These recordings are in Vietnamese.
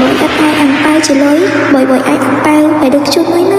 mỗi cánh tay ăn bao chỉ lối. Bởi bởi ai ăn bao phải được chung với nó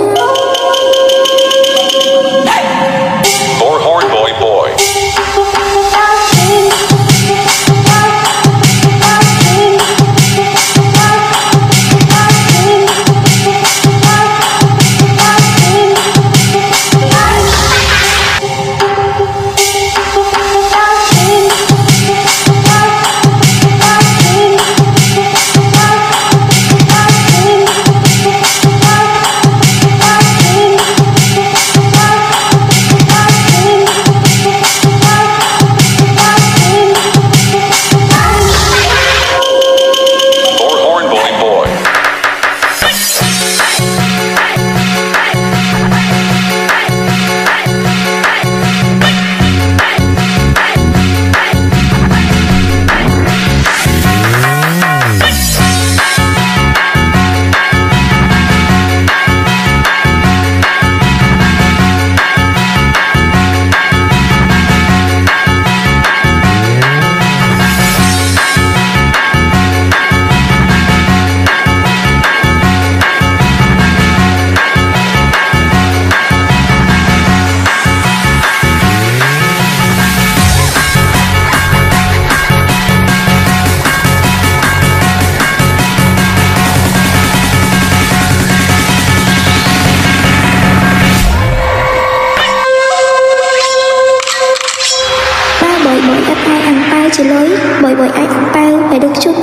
bởi bởi buổi ai ăn bao chỉ lối. Bởi bởi ai ăn bao phải được chút